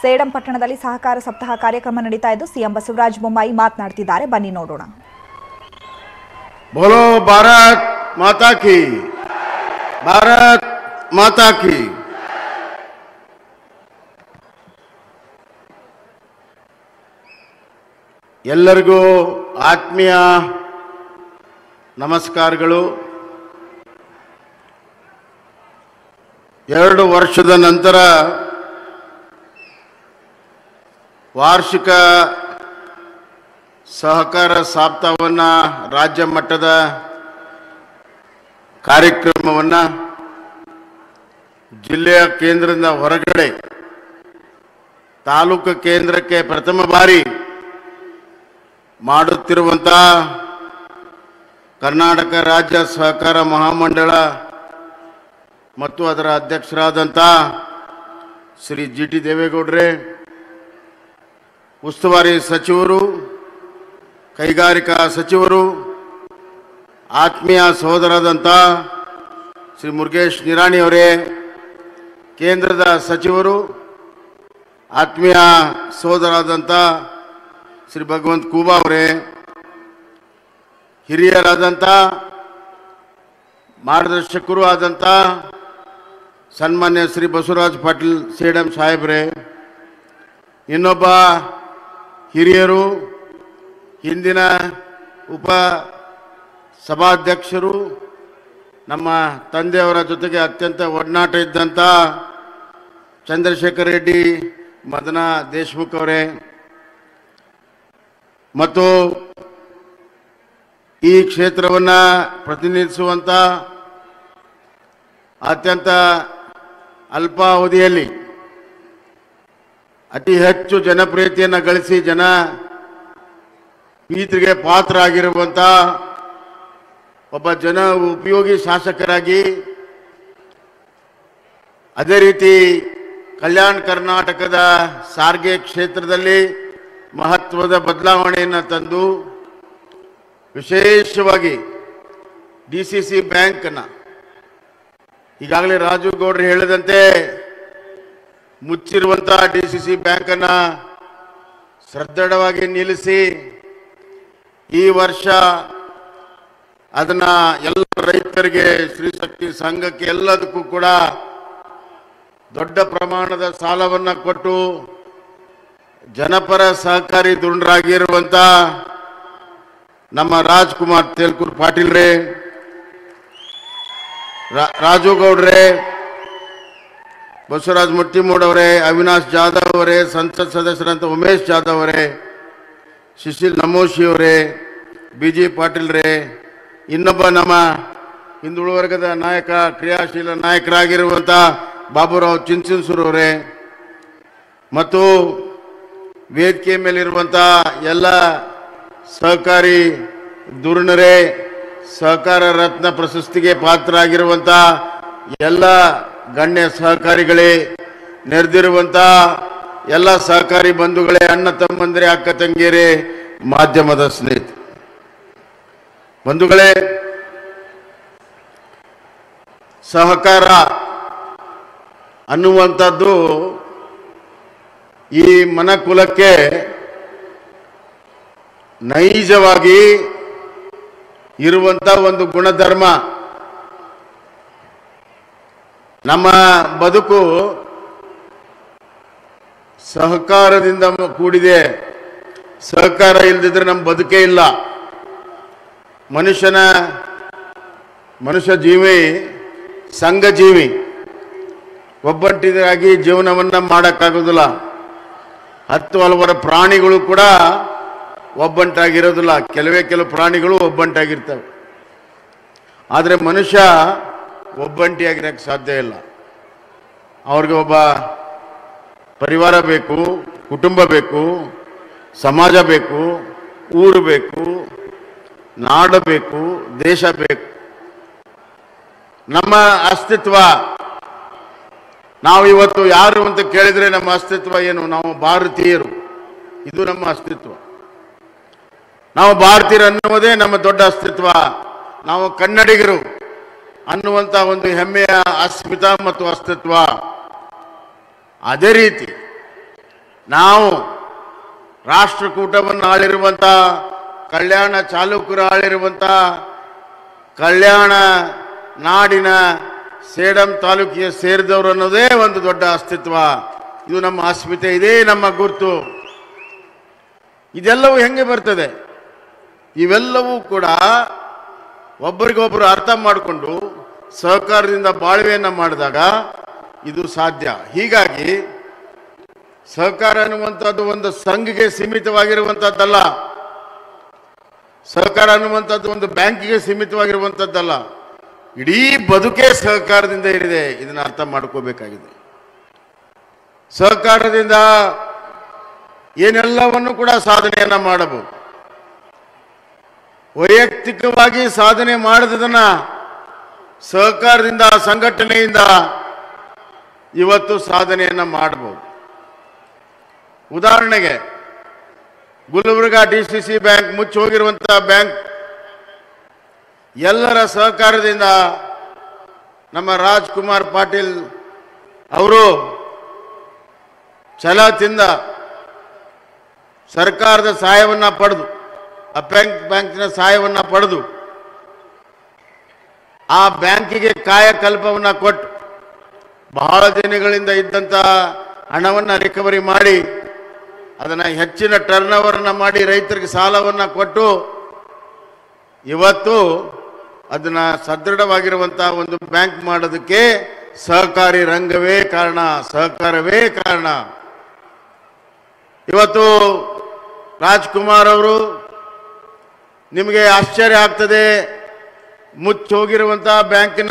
ಸೇಡಂ ಪಟ್ಟಣದಲ್ಲಿ ಸಹಕಾರ ಸಪ್ತಾಹ ಕಾರ್ಯಕ್ರಮ ನಡೀತಾ ಇದ್ದು ಸಿಎಂ ಬಸವರಾಜ ಬೊಮ್ಮಾಯಿ ಮಾತನಾಡ್ತಿದ್ದಾರೆ. ಬನ್ನಿ ನೋಡೋಣ. ಬೋಲೋ ಭಾರತ್ ಮಾತಾ ಕಿ, ಭಾರತ್ ಮಾತಾ ಕಿ. ಎಲ್ಲರಿಗೂ ಆತ್ಮೀಯ ನಮಸ್ಕಾರಗಳು. ಎರಡು ವರ್ಷದ ನಂತರ ವಾರ್ಷಿಕ ಸಹಕಾರ ಸಾಪ್ತಾವನ್ನು ರಾಜ್ಯ ಮಟ್ಟದ ಕಾರ್ಯಕ್ರಮವನ್ನು ಜಿಲ್ಲೆಯ ಕೇಂದ್ರದಿಂದ ಹೊರಗಡೆ ತಾಲೂಕು ಕೇಂದ್ರಕ್ಕೆ ಪ್ರಥಮ ಬಾರಿ ಮಾಡುತ್ತಿರುವಂಥ ಕರ್ನಾಟಕ ರಾಜ್ಯ ಸಹಕಾರ ಮಹಾಮಂಡಳ ಮತ್ತು ಅದರ ಅಧ್ಯಕ್ಷರಾದಂಥ ಶ್ರೀ ಜಿ ಟಿ ದೇವೇಗೌಡರೇ ಉಸ್ತುವಾರಿ ಸಚಿವರು, ಕೈಗಾರಿಕಾ ಸಚಿವರು, ಆತ್ಮೀಯ ಸಹೋದರದಂಥ ಶ್ರೀ ಮುರುಗೇಶ್ ನಿರಾಣಿ ಅವರೇ, ಕೇಂದ್ರದ ಸಚಿವರು, ಆತ್ಮೀಯ ಸಹೋದರಾದಂಥ ಶ್ರೀ ಭಗವಂತ್ ಕೂಬಾ ಅವರೇ ಹಿರಿಯರಾದಂಥ ಮಾರ್ಗದರ್ಶಕರು ಆದಂಥ ಸನ್ಮಾನ್ಯ ಶ್ರೀ ಬಸವರಾಜ್ ಪಾಟೀಲ್ ಸೇಡಂ ಸಾಹೇಬ್ರೆ, ಇನ್ನೊಬ್ಬ ಹಿರಿಯರು, ಹಿಂದಿನ ಉಪ ಸಭಾಧ್ಯಕ್ಷರು, ನಮ್ಮ ತಂದೆಯವರ ಜೊತೆಗೆ ಅತ್ಯಂತ ಒಡನಾಟ ಇದ್ದಂಥ ಚಂದ್ರಶೇಖರ್ ರೆಡ್ಡಿ, ಮದನ ದೇಶ್ಮುಖ್ ಅವರೇ. ಮತ್ತು ಈ ಕ್ಷೇತ್ರವನ್ನು ಪ್ರತಿನಿಧಿಸುವಂಥ ಅತ್ಯಂತ ಅಲ್ಪಾವಧಿಯಲ್ಲಿ ಅತಿ ಹೆಚ್ಚು ಜನಪ್ರಿಯತೆಯನ್ನು ಗಳಿಸಿ ಜನ ಪೀತ್ರಿಗೆ ಪಾತ್ರ ಆಗಿರುವಂಥ ಒಬ್ಬ ಜನ ಉಪಯೋಗಿ ಶಾಸಕರಾಗಿ ಅದೇ ರೀತಿ ಕಲ್ಯಾಣ ಕರ್ನಾಟಕದ ಸಾರಿಗೆ ಕ್ಷೇತ್ರದಲ್ಲಿ ಮಹತ್ವದ ಬದಲಾವಣೆಯನ್ನು ತಂದು ವಿಶೇಷವಾಗಿ ಡಿ ಸಿ ಸಿ ಬ್ಯಾಂಕನ್ನು ಈಗಾಗಲೇ ರಾಜು ಗೌಡ್ರು ಹೇಳಿದಂತೆ ಮುಚ್ಚಿರುವಂಥ ಡಿ ಸಿ ಸಿ ಬ್ಯಾಂಕನ್ನು ಸದೃಢವಾಗಿ ನಿಲ್ಲಿಸಿ ಈ ವರ್ಷ ಅದನ್ನ ಎಲ್ಲ ರೈತರಿಗೆ ಶ್ರೀಶಕ್ತಿ ಸಂಘಕ್ಕೆ ಎಲ್ಲದಕ್ಕೂ ಕೂಡ ದೊಡ್ಡ ಪ್ರಮಾಣದ ಸಾಲವನ್ನು ಕೊಟ್ಟು ಜನಪರ ಸಹಕಾರಿ ದುಂಡರಾಗಿರುವಂತ ನಮ್ಮ ರಾಜ್ಕುಮಾರ್ ತೇಲ್ಕೂರ್ ಪಾಟೀಲ್ರೇ ರಾಜು ಗೌಡ್ರೆ ಬಸವರಾಜ್ ಮುಟ್ಟಿಮೂಡ್ ಅವರೇ, ಅವಿನಾಶ್ ಜಾಧವ್ ಅವರೇ, ಸಂಸತ್ ಸದಸ್ಯರಂತ ಉಮೇಶ್ ಜಾಧವ್ ಅವರೇ ಸುಶೀಲ್ ನಮೋಶಿ ಅವರೇ ಬಿ ಜಿ ಪಾಟೀಲ್ರೇ ಇನ್ನೊಬ್ಬ ನಮ್ಮ ಹಿಂದುಳಿದ ವರ್ಗದ ನಾಯಕ, ಕ್ರಿಯಾಶೀಲ ನಾಯಕರಾಗಿರುವಂಥ ಬಾಬುರಾವ್ ಚಿನ್ಚಿನ್ಸೂರ್ ಅವರೇ, ಮತ್ತು ವೇದಿಕೆ ಮೇಲಿರುವಂಥ ಎಲ್ಲ ಸಹಕಾರಿ ದುರ್ಣರೇ ಸಹಕಾರ ರತ್ನ ಪ್ರಶಸ್ತಿಗೆ ಪಾತ್ರರಾಗಿರುವಂಥ ಎಲ್ಲ ಗಣ್ಯ ಸಹಕಾರಿಗಳೇ ನೆರೆದಿರುವಂಥ ಎಲ್ಲ ಸಹಕಾರಿ ಬಂಧುಗಳೇ, ಅಣ್ಣ ತಮ್ಮಂದಿರೆ, ಅಕ್ಕ ತಂಗಿಯರೇ, ಮಾಧ್ಯಮದ ಸ್ನೇಹಿತ ಬಂಧುಗಳೇ, ಸಹಕಾರ ಅನ್ನುವಂಥದ್ದು ಈ ಮನಕುಲಕ್ಕೆ ನೈಜವಾಗಿ ಇರುವಂಥ ಒಂದು ಗುಣಧರ್ಮ. ನಮ್ಮ ಬದುಕು ಸಹಕಾರದಿಂದ ಕೂಡಿದೆ. ಸಹಕಾರ ಇಲ್ಲದಿದ್ದರೆ ನಮ್ಮ ಬದುಕೇ ಇಲ್ಲ. ಮನುಷ್ಯನ, ಮನುಷ್ಯ ಜೀವಿ, ಸಂಘ ಜೀವಿ. ಒಬ್ಬಂಟಿಗಾಗಿ ಜೀವನವನ್ನು ಮಾಡೋಕ್ಕಾಗೋದಿಲ್ಲ. ಹತ್ತು ಹಲವರ ಪ್ರಾಣಿಗಳು ಕೂಡ ಒಬ್ಬಂಟಾಗಿರೋದಿಲ್ಲ. ಕೆಲವೇ ಕೆಲವು ಪ್ರಾಣಿಗಳು ಒಬ್ಬಂಟಾಗಿರ್ತವೆ. ಆದರೆ ಮನುಷ್ಯ ಒಬ್ಬಂಟಿಯಾಗಿರೋಕ್ಕೆ ಸಾಧ್ಯ ಇಲ್ಲ. ಅವ್ರಿಗೆ ಒಬ್ಬ ಪರಿವಾರ ಬೇಕು, ಕುಟುಂಬ ಬೇಕು, ಸಮಾಜ ಬೇಕು, ಊರು ಬೇಕು, ನಾಡು ಬೇಕು, ದೇಶ ಬೇಕು. ನಮ್ಮ ಅಸ್ತಿತ್ವ, ನಾವು ಇವತ್ತು ಯಾರು ಅಂತ ಕೇಳಿದ್ರೆ ನಮ್ಮ ಅಸ್ತಿತ್ವ ಏನು? ನಾವು ಭಾರತೀಯರು. ಇದು ನಮ್ಮ ಅಸ್ತಿತ್ವ. ನಾವು ಭಾರತೀಯರು ಅನ್ನುವುದೇ ನಮ್ಮ ದೊಡ್ಡ ಅಸ್ತಿತ್ವ. ನಾವು ಕನ್ನಡಿಗರು. ಅನ್ನುವಂಥ ಒಂದು ಹೆಮ್ಮೆಯ ಅಸ್ಮಿತ ಮತ್ತು ಅಸ್ತಿತ್ವ. ಅದೇ ರೀತಿ ನಾವು ರಾಷ್ಟ್ರಕೂಟವನ್ನು ಆಳಿರುವಂಥ ಕಲ್ಯಾಣ ಚಾಲುಕ್ಯರು ಆಳಿರುವಂಥ ಕಲ್ಯಾಣ ನಾಡಿನ ಸೇಡಂ ತಾಲೂಕಿಗೆ ಸೇರಿದವರು ಅನ್ನೋದೇ ಒಂದು ದೊಡ್ಡ ಅಸ್ತಿತ್ವ. ಇದು ನಮ್ಮ ಅಸ್ಮಿತೆ, ಇದೇ ನಮ್ಮ ಗುರುತು. ಇದೆಲ್ಲವೂ ಹೆಂಗೆ ಬರ್ತದೆ? ಇವೆಲ್ಲವೂ ಕೂಡ ಒಬ್ಬರಿಗೊಬ್ಬರು ಅರ್ಥ ಮಾಡಿಕೊಂಡು ಸಹಕಾರದಿಂದ ಬಾಳ್ವೆಯನ್ನು ಮಾಡಿದಾಗ ಇದು ಸಾಧ್ಯ. ಹೀಗಾಗಿ ಸಹಕಾರ ಅನ್ನುವಂಥದ್ದು ಒಂದು ಸಂಘಿಗೆ ಸೀಮಿತವಾಗಿರುವಂಥದ್ದಲ್ಲ. ಸಹಕಾರ ಅನ್ನುವಂಥದ್ದು ಒಂದು ಬ್ಯಾಂಕಿಗೆ ಸೀಮಿತವಾಗಿರುವಂಥದ್ದಲ್ಲ. ಇಡೀ ಬದುಕೇ ಸಹಕಾರದಿಂದ ಇರಿದೆ ಇದನ್ನು ಅರ್ಥ ಮಾಡ್ಕೋಬೇಕಾಗಿದೆ. ಸಹಕಾರದಿಂದ ಏನೆಲ್ಲವನ್ನು ಕೂಡ ಸಾಧನೆಯನ್ನು ಮಾಡಬಹುದು. ವೈಯಕ್ತಿಕವಾಗಿ ಸಾಧನೆ ಮಾಡದನ್ನ ಸಹಕಾರದಿಂದ ಸಂಘಟನೆಯಿಂದ ಇವತ್ತು ಸಾಧನೆಯನ್ನು ಮಾಡಬಹುದು. ಉದಾಹರಣೆಗೆ, Gulbarga D C C bank ಮುಚ್ಚಿ ಹೋಗಿರುವಂಥ ಬ್ಯಾಂಕ್, ಎಲ್ಲರ ಸಹಕಾರದಿಂದ ನಮ್ಮ ರಾಜ್ಕುಮಾರ್ ಪಾಟೀಲ್ ಅವರು ಛಲದಿಂದ ಸರ್ಕಾರದ ಸಹಾಯವನ್ನ ಪಡೆದು ಆ ಬ್ಯಾಂಕ್ ಬ್ಯಾಂಕಿನ ಸಹಾಯವನ್ನ ಪಡೆದು ಆ ಬ್ಯಾಂಕಿಗೆ ಕಾಯಕಲ್ಪವನ್ನು ಕೊಟ್ಟು ಬಹಳ ದಿನಗಳಿಂದ ಇದ್ದಂಥ ಹಣವನ್ನು ರಿಕವರಿ ಮಾಡಿ, ಅದನ್ನು ಹೆಚ್ಚಿನ ಟರ್ನ್ ಓವರ್ನ ಮಾಡಿ ರೈತರಿಗೆ ಸಾಲವನ್ನು ಕೊಟ್ಟು, ಇವತ್ತು ಅದನ್ನು ಸದೃಢವಾಗಿರುವಂಥ ಒಂದು ಬ್ಯಾಂಕ್ ಮಾಡೋದಕ್ಕೆ ಸಹಕಾರಿ ರಂಗವೇ ಕಾರಣ, ಸಹಕಾರವೇ ಕಾರಣ. ಇವತ್ತು ರಾಜ್ಕುಮಾರ್ ಅವರು ನಿಮಗೆ ಆಶ್ಚರ್ಯ ಆಗ್ತದೆ. ಮುಚ್ಚೋಗಿರುವಂಥ ಬ್ಯಾಂಕಿನ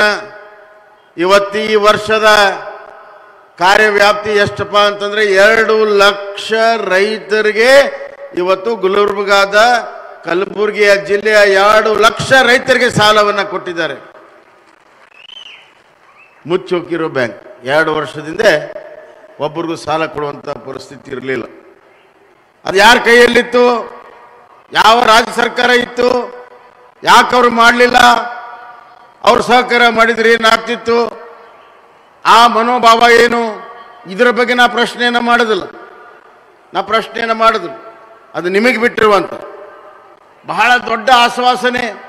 ಇವತ್ತಿ ಈ ವರ್ಷದ ಕಾರ್ಯವ್ಯಾಪ್ತಿ ಎಷ್ಟಪ್ಪ ಅಂತಂದ್ರೆ ಎರಡು ಲಕ್ಷ ರೈತರಿಗೆ ಇವತ್ತು ಗುಲ್ಬರ್ಗಾದ ಕಲಬುರಗಿಯ ಜಿಲ್ಲೆಯ ಎರಡು ಲಕ್ಷ ರೈತರಿಗೆ ಸಾಲವನ್ನು ಕೊಟ್ಟಿದ್ದಾರೆ. ಮುಚ್ಚೋಕಿರೋ ಬ್ಯಾಂಕ್. ಎರಡು ವರ್ಷದಿಂದ ಒಬ್ಬರಿಗೂ ಸಾಲ ಕೊಡುವಂಥ ಪರಿಸ್ಥಿತಿ ಇರಲಿಲ್ಲ. ಅದು ಯಾರ ಕೈಯಲ್ಲಿತ್ತು? ಯಾವ ರಾಜ್ಯ ಸರ್ಕಾರ ಇತ್ತು? ಯಾಕೆ ಅವರು ಮಾಡಲಿಲ್ಲ? ಅವ್ರು ಸಹಕಾರ ಮಾಡಿದ್ರೆ ಏನಾಗ್ತಿತ್ತು ಆ ಮನೋಭಾವ ಏನು? ಇದರ ಬಗ್ಗೆ ನಾ ಪ್ರಶ್ನೆಯನ್ನು ಮಾಡೋದಿಲ್ಲ. ನಾ ಪ್ರಶ್ನೆಯನ್ನು ಮಾಡಿದ್ರು ಅದು ನಿಮಗೆ ಬಿಟ್ಟಿರುವಂಥ ಬಹಳ ದೊಡ್ಡ ಆಶ್ವಾಸನೆ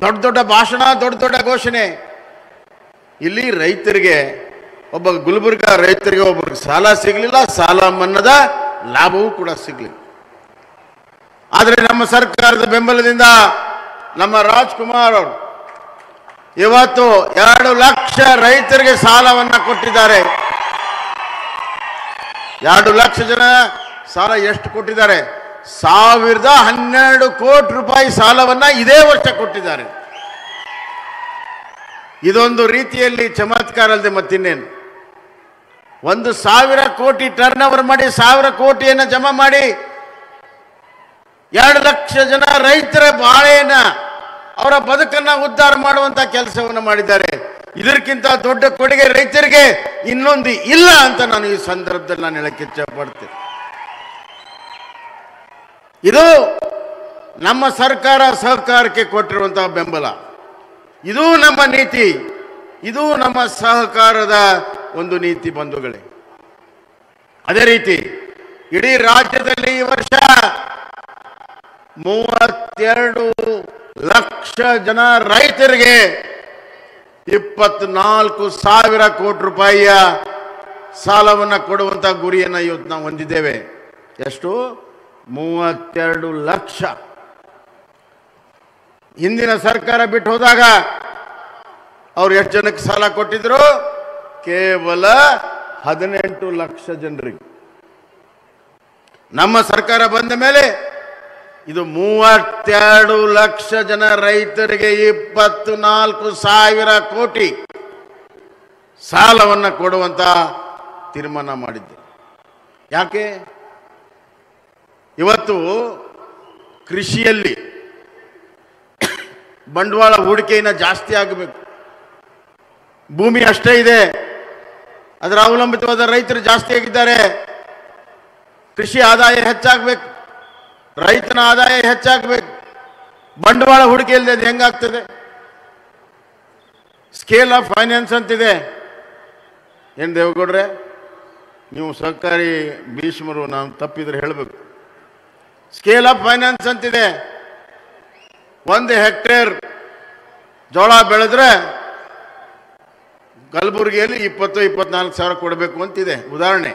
ದೊಡ್ಡ ದೊಡ್ಡ ಭಾಷಣ, ದೊಡ್ಡ ದೊಡ್ಡ ಘೋಷಣೆ. ಇಲ್ಲಿ ರೈತರಿಗೆ, ಒಬ್ಬ ಗುಲ್ಬರ್ಗ ರೈತರಿಗೆ ಒಬ್ಬರಿಗೆ ಸಾಲ ಸಿಗಲಿಲ್ಲ, ಸಾಲ ಮನ್ನದ ಲಾಭವೂ ಕೂಡ ಸಿಗಲಿಲ್ಲ. ಆದರೆ ನಮ್ಮ ಸರ್ಕಾರದ ಬೆಂಬಲದಿಂದ ನಮ್ಮ ರಾಜ್ಕುಮಾರ್ ಅವರು ಇವತ್ತು ಎರಡು ಲಕ್ಷ ರೈತರಿಗೆ ಸಾಲವನ್ನ ಕೊಟ್ಟಿದ್ದಾರೆ. ಎರಡು ಲಕ್ಷ ಜನ ಸಾಲ ಎಷ್ಟು ಕೊಟ್ಟಿದ್ದಾರೆ? ಸಾವಿರದ ಹನ್ನೆರಡು ಕೋಟಿ ರೂಪಾಯಿ ಸಾಲವನ್ನ ಇದೇ ವರ್ಷ ಕೊಟ್ಟಿದ್ದಾರೆ. ಇದೊಂದು ರೀತಿಯಲ್ಲಿ ಚಮತ್ಕಾರ ಅಲ್ಲದೆ ಮತ್ತಿನ್ನೇನು? ಒಂದು ಸಾವಿರ ಕೋಟಿ ಟರ್ನ್ ಓವರ್ ಮಾಡಿ, ಸಾವಿರ ಕೋಟಿಯನ್ನು ಜಮಾ ಮಾಡಿ, ಎರಡು ಲಕ್ಷ ಜನ ರೈತರ ಬಾಳೆಯನ್ನ ಅವರ ಬದುಕನ್ನ ಉದ್ಧಾರ ಮಾಡುವಂತ ಕೆಲಸವನ್ನು ಮಾಡಿದ್ದಾರೆ. ಇದಕ್ಕಿಂತ ದೊಡ್ಡ ಕೊಡುಗೆ ರೈತರಿಗೆ ಇನ್ನೊಂದು ಇಲ್ಲ ಅಂತ ನಾನು ಈ ಸಂದರ್ಭದಲ್ಲಿ ನಾನು ಹೇಳಕ್ಕೆ ಇಚ್ಛಪಡ್ತೇನೆ ಇದು ನಮ್ಮ ಸರ್ಕಾರ ಸಹಕಾರಕ್ಕೆ ಕೊಟ್ಟಿರುವಂತಹ ಬೆಂಬಲ. ಇದು ನಮ್ಮ ನೀತಿ. ಇದು ನಮ್ಮ ಸಹಕಾರದ ಒಂದು ನೀತಿ ಬಂಧುಗಳೇ. ಅದೇ ರೀತಿ ಇಡೀ ರಾಜ್ಯದಲ್ಲಿ ಈ ವರ್ಷ ಮೂವತ್ತೆರಡು ಲಕ್ಷ ಜನ ರೈತರಿಗೆ ಇಪ್ಪತ್ನಾಲ್ಕು ಸಾವಿರ ಕೋಟಿ ರೂಪಾಯಿಯ ಸಾಲವನ್ನು ಕೊಡುವಂತ ಗುರಿಯನ್ನು ಇವತ್ತು ನಾವು ಹೊಂದಿದ್ದೇವೆ. ಎಷ್ಟು? ಮೂವತ್ತೆರಡು ಲಕ್ಷ. ಹಿಂದಿನ ಸರ್ಕಾರ ಬಿಟ್ಟು ಹೋದಾಗ ಅವ್ರು ಎಷ್ಟು ಜನಕ್ಕೆ ಸಾಲ ಕೊಟ್ಟಿದ್ರು? ಕೇವಲ ಹದಿನೆಂಟು ಲಕ್ಷ ಜನರಿಗೆ. ನಮ್ಮ ಸರ್ಕಾರ ಬಂದ ಮೇಲೆ ಇದು ಮೂವತ್ತೆರಡು ಲಕ್ಷ ಜನ ರೈತರಿಗೆ ಇಪ್ಪತ್ತು ನಾಲ್ಕು ಸಾವಿರ ಕೋಟಿ ಸಾಲವನ್ನು ಕೊಡುವಂತ ತೀರ್ಮಾನ ಮಾಡಿದ್ದೆ. ಯಾಕೆ? ಇವತ್ತು ಕೃಷಿಯಲ್ಲಿ ಬಂಡವಾಳ ಹೂಡಿಕೆಯನ್ನು ಜಾಸ್ತಿ ಆಗಬೇಕು. ಭೂಮಿ ಅಷ್ಟೇ ಇದೆ. ಅದರ ಅವಲಂಬಿತವಾದ ರೈತರು ಜಾಸ್ತಿ ಆಗಿದ್ದಾರೆ. ಕೃಷಿ ಆದಾಯ ಹೆಚ್ಚಾಗಬೇಕು. ರೈತನ ಆದಾಯ ಹೆಚ್ಚಾಗಬೇಕು. ಬಂಡವಾಳ ಹೂಡಿಕೆ ಇಲ್ಲದೆ ಅದು ಹೆಂಗಾಗ್ತದೆ? ಸ್ಕೇಲ್ ಆಫ್ ಫೈನಾನ್ಸ್ ಅಂತಿದೆ. ಏನು ದೇವೇಗೌಡ್ರೆ, ನೀವು ಸರ್ಕಾರಿ ಭೀಷ್ಮರು, ನಾನು ತಪ್ಪಿದ್ರೆ ಹೇಳಬೇಕು. ಸ್ಕೇಲ್ ಆಫ್ ಫೈನಾನ್ಸ್ ಅಂತಿದೆ. ಒಂದು ಹೆಕ್ಟೇರ್ ಜೋಳ ಬೆಳೆದ್ರೆ ಕಲಬುರಗಿಯಲ್ಲಿ ಇಪ್ಪತ್ತು, ಇಪ್ಪತ್ನಾಲ್ಕು ಸಾವಿರ ಕೊಡಬೇಕು ಅಂತಿದೆ. ಉದಾಹರಣೆ,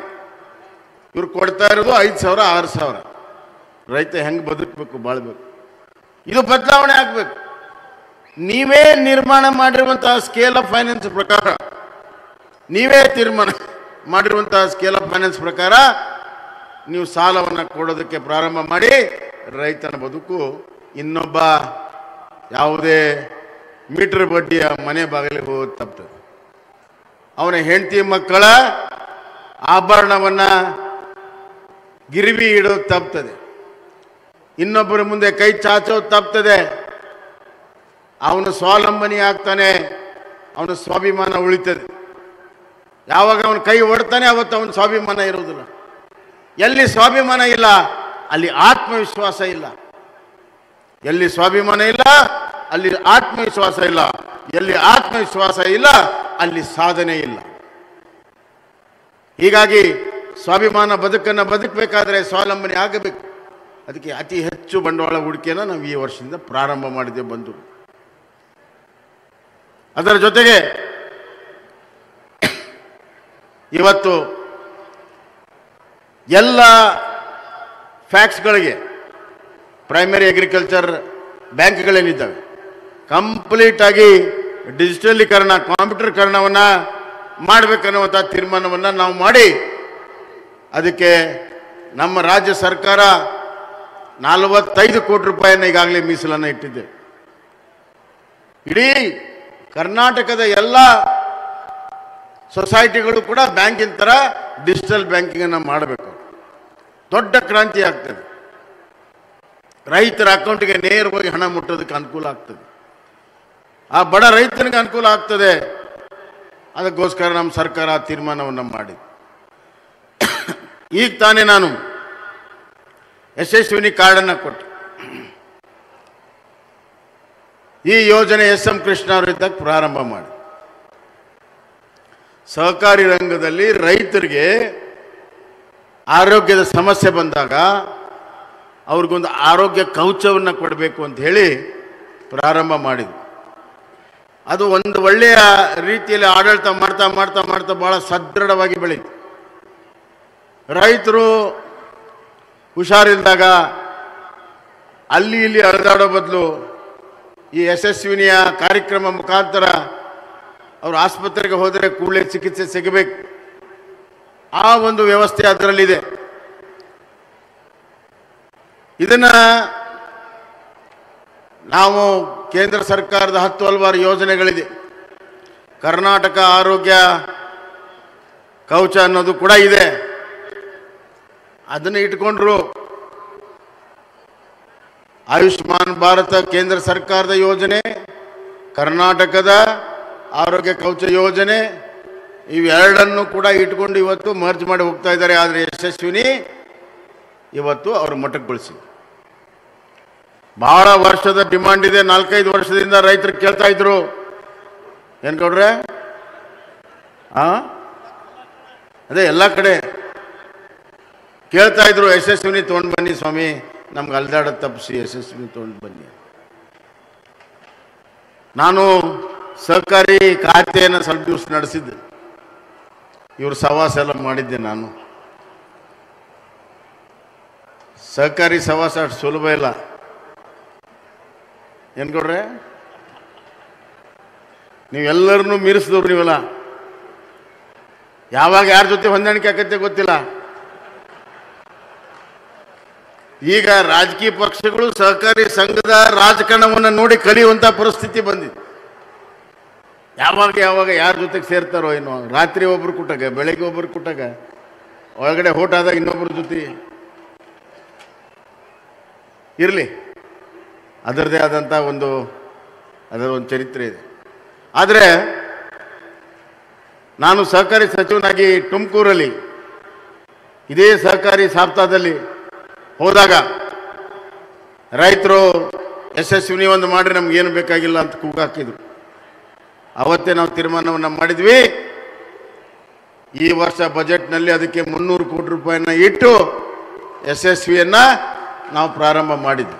ಇವ್ರು ಕೊಡ್ತಾ ಇರೋದು ಐದು ಸಾವಿರ, ಆರು ಸಾವಿರ. ರೈತ ಹೆಂಗೆ ಬದುಕಬೇಕು, ಬಾಳ್ಬೇಕು. ಇದು ಬದಲಾವಣೆ ಆಗಬೇಕು. ನೀವೇ ನಿರ್ಮಾಣ ಮಾಡಿರುವಂತಹ ಸ್ಕೇಲ್ ಆಫ್ ಫೈನಾನ್ಸ್ ಪ್ರಕಾರ, ನೀವೇ ತೀರ್ಮಾನ ಮಾಡಿರುವಂತಹ ಸ್ಕೇಲ್ ಆಫ್ ಫೈನಾನ್ಸ್ ಪ್ರಕಾರ, ನೀವು ಸಾಲವನ್ನು ಕೊಡೋದಕ್ಕೆ ಪ್ರಾರಂಭ ಮಾಡಿ, ರೈತನ ಬದುಕು ಇನ್ನೊಬ್ಬ ಯಾವುದೇ ಮೀಟರ್ ಬಡ್ಡಿಯ ಮನೆ ಬಾಗಿಲಿಗೆ ಹೋಗೋದು ತಪ್ತದೆ. ಅವನ ಹೆಂಡತಿ ಮಕ್ಕಳ ಆಭರಣವನ್ನು ಗಿರಿವಿ ಇಡೋದು ತಪ್ತದೆ. ಇನ್ನೊಬ್ಬರ ಮುಂದೆ ಕೈ ಚಾಚೋ ತಪ್ತದೆ. ಅವನು ಸ್ವಾವಲಂಬನೆ ಆಗ್ತಾನೆ, ಅವನ ಸ್ವಾಭಿಮಾನ ಉಳಿತದೆ. ಯಾವಾಗ ಅವನ ಕೈ ಒಡ್ತಾನೆ, ಅವತ್ತು ಅವನ ಸ್ವಾಭಿಮಾನ ಇರೋದಿಲ್ಲ ಎಲ್ಲಿ ಸ್ವಾಭಿಮಾನ ಇಲ್ಲ, ಅಲ್ಲಿ ಆತ್ಮವಿಶ್ವಾಸ ಇಲ್ಲ. ಎಲ್ಲಿ ಸ್ವಾಭಿಮಾನ ಇಲ್ಲ, ಅಲ್ಲಿ ಆತ್ಮವಿಶ್ವಾಸ ಇಲ್ಲ. ಎಲ್ಲಿ ಆತ್ಮವಿಶ್ವಾಸ ಇಲ್ಲ, ಅಲ್ಲಿ ಸಾಧನೆ ಇಲ್ಲ. ಹೀಗಾಗಿ ಸ್ವಾಭಿಮಾನ ಬದುಕನ್ನು ಬದುಕಬೇಕಾದ್ರೆ ಸ್ವಾವಲಂಬನೆ ಆಗಬೇಕು. ಅದಕ್ಕೆ ಅತಿ ಹೆಚ್ಚು ಬಂಡವಾಳ ಹೂಡಿಕೆಯನ್ನು ನಾವು ಈ ವರ್ಷದಿಂದ ಪ್ರಾರಂಭ ಮಾಡಿದೆ ಬಂದು. ಅದರ ಜೊತೆಗೆ ಇವತ್ತು ಎಲ್ಲ ಫ್ಯಾಕ್ಸ್ಗಳಿಗೆ ಪ್ರೈಮರಿ ಅಗ್ರಿಕಲ್ಚರ್ ಬ್ಯಾಂಕ್ಗಳೇನಿದ್ದಾವೆ ಕಂಪ್ಲೀಟ್ ಆಗಿ ಡಿಜಿಟಲೀಕರಣ, ಕಾಂಪ್ಯೂಟರ್ಕರಣವನ್ನು ಮಾಡಬೇಕನ್ನುವಂಥ ತೀರ್ಮಾನವನ್ನು ನಾವು ಮಾಡಿ, ಅದಕ್ಕೆ ನಮ್ಮ ರಾಜ್ಯ ಸರ್ಕಾರ ನಲವತ್ತೈದು ಕೋಟಿ ರೂಪಾಯಿಯನ್ನು ಈಗಾಗಲೇ ಮೀಸಲನ್ನು ಇಟ್ಟಿದ್ದೆ ಇಡೀ ಕರ್ನಾಟಕದ ಎಲ್ಲ ಸೊಸೈಟಿಗಳು ಕೂಡ ಬ್ಯಾಂಕಿನ ಥರ ಡಿಜಿಟಲ್ ಬ್ಯಾಂಕಿಂಗನ್ನು ಮಾಡಬೇಕು. ದೊಡ್ಡ ಕ್ರಾಂತಿ ಆಗ್ತದೆ. ರೈತರ ಅಕೌಂಟಿಗೆ ನೇರವಾಗಿ ಹಣ ಮುಟ್ಟೋದಕ್ಕೆ ಅನುಕೂಲ ಆಗ್ತದೆ. ಆ ಬಡ ರೈತನಿಗೆ ಅನುಕೂಲ ಆಗ್ತದೆ. ಅದಕ್ಕೋಸ್ಕರ ನಮ್ಮ ಸರ್ಕಾರ ತೀರ್ಮಾನವನ್ನು ಮಾಡಿ ಈಗ ತಾನೇ ನಾನು ಯಶಸ್ವಿನಿ ಕಾರ್ಡನ್ನು ಕೊಟ್ಟು ಈ ಯೋಜನೆ ಎಸ್ ಎಂ ಕೃಷ್ಣ ಅವರಿದ್ದಾಗ ಪ್ರಾರಂಭ ಮಾಡಿ ಸಹಕಾರಿ ರಂಗದಲ್ಲಿ ರೈತರಿಗೆ ಆರೋಗ್ಯದ ಸಮಸ್ಯೆ ಬಂದಾಗ ಅವ್ರಿಗೊಂದು ಆರೋಗ್ಯ ಕವಚವನ್ನು ಕೊಡಬೇಕು ಅಂತ ಹೇಳಿ ಪ್ರಾರಂಭ ಮಾಡಿದ್ವಿ ಅದು ಒಂದು ಒಳ್ಳೆಯ ರೀತಿಯಲ್ಲಿ ಆಡಳಿತ ಮಾಡ್ತಾ ಮಾಡ್ತಾ ಮಾಡ್ತಾ ಭಾಳ ಸದೃಢವಾಗಿ ಬೆಳೀತು. ರೈತರು ಹುಷಾರಿಲ್ದಾಗ ಅಲ್ಲಿ ಇಲ್ಲಿ ಅಳೆದಾಡೋ ಬದಲು ಈ ಯಶಸ್ವಿನಿಯ ಕಾರ್ಯಕ್ರಮ ಮುಖಾಂತರ ಅವರು ಆಸ್ಪತ್ರೆಗೆ ಹೋದರೆ ಕೂಡಲೇ ಚಿಕಿತ್ಸೆ ಸಿಗಬೇಕು. ಆ ಒಂದು ವ್ಯವಸ್ಥೆ ಅದರಲ್ಲಿದೆ. ಇದನ್ನು ನಾವು ಕೇಂದ್ರ ಸರ್ಕಾರದ ಹತ್ತು ಹಲವಾರು ಯೋಜನೆಗಳಿದೆ. ಕರ್ನಾಟಕ ಆರೋಗ್ಯ ಕವಚ ಅನ್ನೋದು ಕೂಡ ಇದೆ. ಅದನ್ನು ಇಟ್ಕೊಂಡ್ರು. ಆಯುಷ್ಮಾನ್ ಭಾರತ ಕೇಂದ್ರ ಸರ್ಕಾರದ ಯೋಜನೆ, ಕರ್ನಾಟಕದ ಆರೋಗ್ಯ ಕವಚ ಯೋಜನೆ, ಇವೆರಡನ್ನು ಕೂಡ ಇಟ್ಕೊಂಡು ಇವತ್ತು ಮರ್ಜ್ ಮಾಡಿ ಹೋಗ್ತಾ ಇದ್ದಾರೆ. ಆದರೆ ಯಶಸ್ವಿನಿ ಇವತ್ತು ಅವರು ಮಟ್ಟಕ್ಕೊಳಿಸಿ ಬಹಳ ವರ್ಷದ ಡಿಮಾಂಡ್ ಇದೆ. ನಾಲ್ಕೈದು ವರ್ಷದಿಂದ ರೈತರು ಕೇಳ್ತಾ ಇದ್ರು. ಏನ್ ಕೊಡ್ರೆ ಆ? ಅದೇ ಎಲ್ಲ ಕಡೆ ಕೇಳ್ತಾ ಇದ್ರು, ಯಶಸ್ವಿನಿ ತೊಗೊಂಡು ಬನ್ನಿ ಸ್ವಾಮಿ. ನಮ್ಗೆ ಅಲ್ದಾಡ ತಪ್ಪಿಸಿ, ಯಶಸ್ವಿನಿ ತೊಗೊಂಡು ಬನ್ನಿ. ನಾನು ಸಹಕಾರಿ ಖಾತೆಯನ್ನು ಸ್ವಲ್ಪ ದಿವಸ ನಡೆಸಿದ್ದೆ. ಇವ್ರ ಸವಾಸ ಎಲ್ಲ ಮಾಡಿದ್ದೆ ನಾನು. ಸಹಕಾರಿ ಸವಾಸ ಅಷ್ಟು ಸುಲಭ ಇಲ್ಲ. ಏನು ಕೊಡ್ರೆ ನೀವೆಲ್ಲರನ್ನೂ ಮೀರಿಸಿದವ್ರು ನೀವೆಲ್ಲ. ಯಾವಾಗ ಯಾರ ಜೊತೆ ಹೊಂದಾಣಿಕೆ ಆಗತ್ತೆ ಗೊತ್ತಿಲ್ಲ. ಈಗ ರಾಜಕೀಯ ಪಕ್ಷಗಳು ಸಹಕಾರಿ ಸಂಘದ ರಾಜಕಾರಣವನ್ನು ನೋಡಿ ಕಲಿಯುವಂಥ ಪರಿಸ್ಥಿತಿ ಬಂದಿದೆ. ಯಾವಾಗ ಯಾವಾಗ ಯಾರ ಜೊತೆಗೆ ಸೇರ್ತಾರೋ ಏನೋ, ರಾತ್ರಿ ಒಬ್ಬರು ಕುಟ್ಟಾಗ ಬೆಳಗ್ಗೆ ಒಬ್ಬರು ಕುಟ್ಟಾಗ ಒಳಗಡೆ ಹೋಟ್ ಆದಾಗ ಇನ್ನೊಬ್ಬರ ಜೊತೆ ಇರಲಿ. ಅದರದೇ ಆದಂಥ ಒಂದು, ಅದರ ಒಂದು ಚರಿತ್ರೆ ಇದೆ. ಆದರೆ ನಾನು ಸಹಕಾರಿ ಸಚಿವನಾಗಿ ತುಮಕೂರಲ್ಲಿ, ಇದೇ ಸಹಕಾರಿ ಸಪ್ತಾಹದಲ್ಲಿ ಹೋದಾಗ ರೈತರು, ಯಶಸ್ವಿನಿ ಒಂದು ಮಾಡ್ರಿ, ನಮ್ಗೆ ಏನು ಬೇಕಾಗಿಲ್ಲ ಅಂತ ಕೂಗಾಕಿದ್ರು ಅವತ್ತೇ ನಾವು ತೀರ್ಮಾನವನ್ನು ಮಾಡಿದ್ವಿ. ಈ ವರ್ಷ ಬಜೆಟ್ನಲ್ಲಿ ಅದಕ್ಕೆ ಮುನ್ನೂರು ಕೋಟಿ ರೂಪಾಯಿನ ಇಟ್ಟು ಯಶಸ್ವಿಯನ್ನ ನಾವು ಪ್ರಾರಂಭ ಮಾಡಿದ್ವಿ.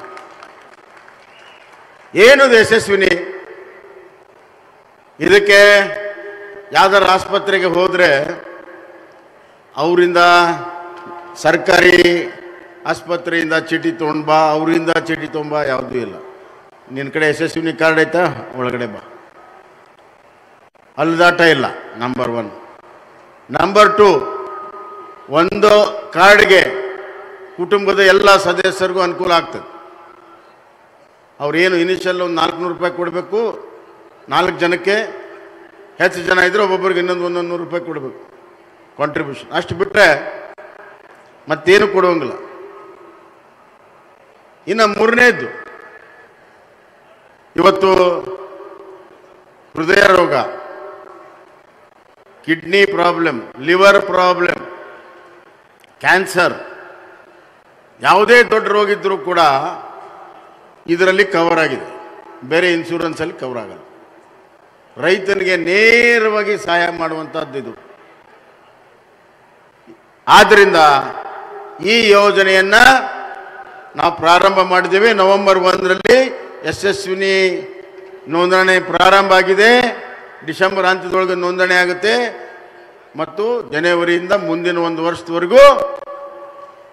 ಏನದು ಯಶಸ್ವಿನಿ? ಇದಕ್ಕೆ ಯಾವ್ದಾರು ಆಸ್ಪತ್ರೆಗೆ ಹೋದರೆ ಅವರಿಂದ ಸರ್ಕಾರಿ ಆಸ್ಪತ್ರೆಯಿಂದ ಚೀಟಿ ತೊಗೊಂಡು ಬಾ ಅವರಿಂದ ಚೀಟಿ ತೊಗೊಂಬಾ ಯಾವುದೂ ಇಲ್ಲ. ನಿನ್ನ ಕಡೆ ಯಶಸ್ವಿನಿ ಕಾರ್ಡ್ ಐತಾ? ಒಳಗಡೆ ಬಾ. ಅಲ್ದಾಟ ಇಲ್ಲ ನಂಬರ್ ಒನ್ ನಂಬರ್ ಟು ಒಂದು ಕಾರ್ಡ್ಗೆ ಕುಟುಂಬದ ಎಲ್ಲ ಸದಸ್ಯರಿಗೂ ಅನುಕೂಲ ಆಗ್ತದೆ. ಅವ್ರೇನು ಇನಿಷಿಯಲ್ ಒಂದು ನಾಲ್ಕುನೂರು ರೂಪಾಯಿ ಕೊಡಬೇಕು, ನಾಲ್ಕು ಜನಕ್ಕೆ ಹೆಚ್ಚು ಜನ ಇದ್ದರೆ ಒಬ್ಬೊಬ್ಬರಿಗೆ ಇನ್ನೊಂದು ಒಂದೊಂದು ನೂರು ರೂಪಾಯಿ ಕೊಡಬೇಕು. ಕಾಂಟ್ರಿಬ್ಯೂಷನ್ ಅಷ್ಟು ಬಿಟ್ಟರೆ ಮತ್ತೇನು ಕೊಡುವಂಗಿಲ್ಲ. ಇನ್ನು ಮೂರನೇದ್ದು ಇವತ್ತು ಹೃದಯ ರೋಗ, kidney problem, liver problem, cancer, ಯಾವುದೇ ದೊಡ್ಡ ರೋಗ ಇದ್ದರೂ ಕೂಡ ಇದರಲ್ಲಿ ಕವರ್ ಆಗಿದೆ. ಬೇರೆ ಇನ್ಶೂರೆನ್ಸಲ್ಲಿ ಕವರ್ ಆಗಲ್ಲ. ರೈತನಿಗೆ ನೇರವಾಗಿ ಸಹಾಯ ಮಾಡುವಂಥದ್ದು ಇದು. ಆದ್ದರಿಂದ ಈ ಯೋಜನೆಯನ್ನ ನಾವು ಪ್ರಾರಂಭ ಮಾಡಿದ್ದೇವೆ. ನವೆಂಬರ್ ಒಂದರಲ್ಲಿ ಯಶಸ್ವಿನಿ ನೋಂದಣಿ ಪ್ರಾರಂಭ ಆಗಿದೆ. ಡಿಸೆಂಬರ್ ಅಂತ್ಯದೊಳಗೆ ನೋಂದಣಿ ಆಗುತ್ತೆ. ಮತ್ತು ಜನವರಿಯಿಂದ ಮುಂದಿನ ಒಂದು ವರ್ಷದವರೆಗೂ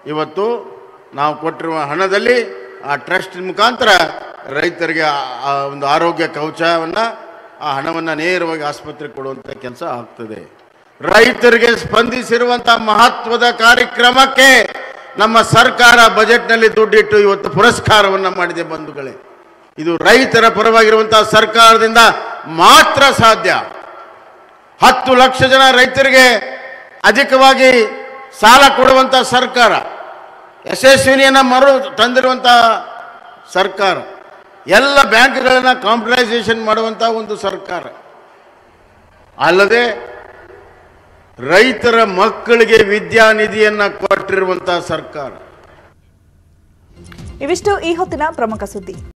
ಇವತ್ತು ನಾವು ಕೊಟ್ಟಿರುವ ಹಣದಲ್ಲಿ ಆ ಟ್ರಸ್ಟ್ ಮುಖಾಂತರ ರೈತರಿಗೆ ಆ- ಒಂದು ಆರೋಗ್ಯ ಕವಚವನ್ನು, ಆ ಹಣವನ್ನು ನೇರವಾಗಿ ಆಸ್ಪತ್ರೆಗೆ ಕೊಡುವಂಥ ಕೆಲಸ ಆಗ್ತದೆ. ರೈತರಿಗೆ ಸ್ಪಂದಿಸಿರುವಂಥ ಮಹತ್ವದ ಕಾರ್ಯಕ್ರಮಕ್ಕೆ ನಮ್ಮ ಸರ್ಕಾರ ಬಜೆಟ್ನಲ್ಲಿ ದುಡ್ಡಿಟ್ಟು ಇವತ್ತು ಪುರಸ್ಕಾರವನ್ನು ಮಾಡಿದೆ ಬಂಧುಗಳೇ. ಇದು ರೈತರ ಪರವಾಗಿರುವಂತಹ ಸರ್ಕಾರದಿಂದ ಮಾತ್ರ ಸಾಧ್ಯ. ಹತ್ತು ಲಕ್ಷ ಜನ ರೈತರಿಗೆ ಅಧಿಕವಾಗಿ ಸಾಲ ಕೊಡುವಂಥ ಸರ್ಕಾರ. ಯಶಸ್ವಿನಿಯನ್ನು ಮರು ತಂದಿರುವಂಥ ಸರ್ಕಾರ. ಎಲ್ಲ ಬ್ಯಾಂಕ್ಗಳನ್ನು ಕಾಂಪ್ರಮೈಸೇಷನ್ ಮಾಡುವಂಥ ಒಂದು ಸರ್ಕಾರ. ಅಲ್ಲದೆ ರೈತರ ಮಕ್ಕಳಿಗೆ ವಿದ್ಯಾನಿಧಿಯನ್ನು ಕೊಟ್ಟಿರುವಂತಹ ಸರ್ಕಾರ. ಇವಿಷ್ಟು ಈ ಹೊತ್ತಿನ ಪ್ರಮುಖ ಸುದ್ದಿ.